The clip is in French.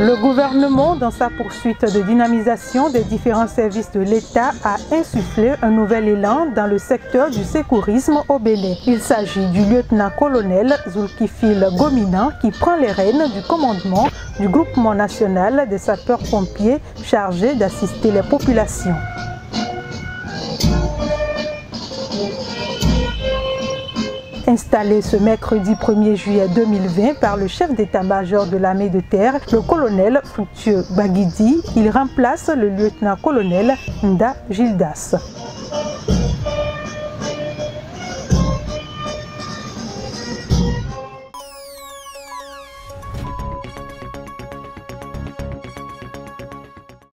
Le gouvernement, dans sa poursuite de dynamisation des différents services de l'État, a insufflé un nouvel élan dans le secteur du secourisme au Bénin. Il s'agit du lieutenant-colonel Zulkifil Gomina qui prend les rênes du commandement du groupement national des sapeurs-pompiers chargé d'assister les populations. Installé ce mercredi 1er juillet 2020 par le chef d'état-major de l'armée de terre, le colonel Fructueux Baguidi, il remplace le lieutenant-colonel Nda Gildas.